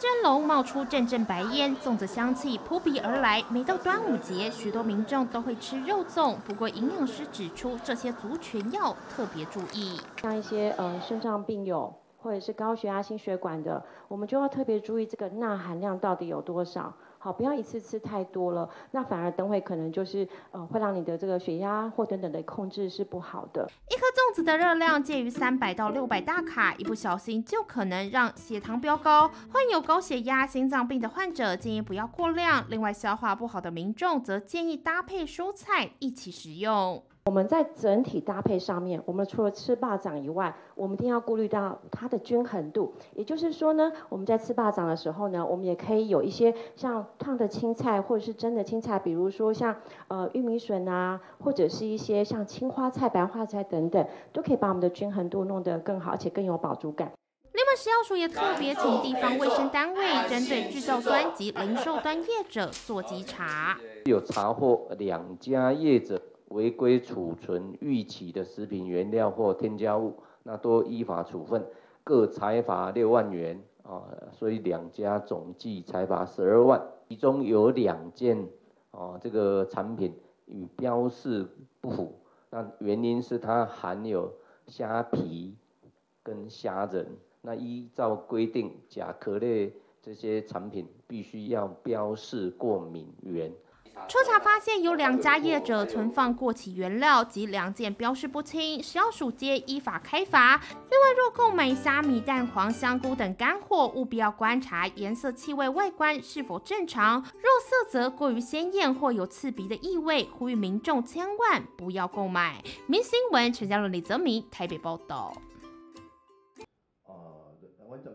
蒸笼冒出阵阵白烟，粽子香气扑鼻而来。每到端午节，许多民众都会吃肉粽。不过，营养师指出，这些族群要特别注意，像一些呃肾脏病友或者是高血压、心血管的，我们就要特别注意这个钠含量到底有多少。好，不要一次吃太多了，那反而等会可能就是呃会让你的这个血压或等等的控制是不好的。一颗粽子的热量介于三百到六百大卡，一不小心就可能让血糖飙高。患有高血压、心脏病的患者建议不要过量，另外消化不好的民众则建议搭配蔬菜一起食用。我们在整体搭配上面，我们除了吃霸掌以外，我们一定要顾虑到它的均衡度。也就是说呢，我们在吃霸掌的时候呢，我们也可以有一些像烫的青菜或者是蒸的青菜，比如说像呃玉米笋啊，或者是一些像青花菜、白花菜等等，都可以把我们的均衡度弄得更好，而且更有饱足感。另外，食药署也特别请地方卫生单位针对制造端及零售端业者做稽查，有查获两家业者。违规储存预期的食品原料或添加物，那都依法处分，各裁罚六万元啊，所以两家总计裁罚十二万，其中有两件啊，这个产品与标示不符，那原因是它含有虾皮跟虾仁，那依照规定，甲壳类这些产品必须要标示过敏源。抽查发现有两家业者存放过期原料及两件标示不清，食药署皆依法开罚。另外，若购买虾米、蛋黄、香菇等干货，务必要观察颜色、气味、外观是否正常。若色泽过于鲜艳或有刺鼻的异味，呼吁民众千万不要购买。明新闻陈嘉伦、李泽明台北报道。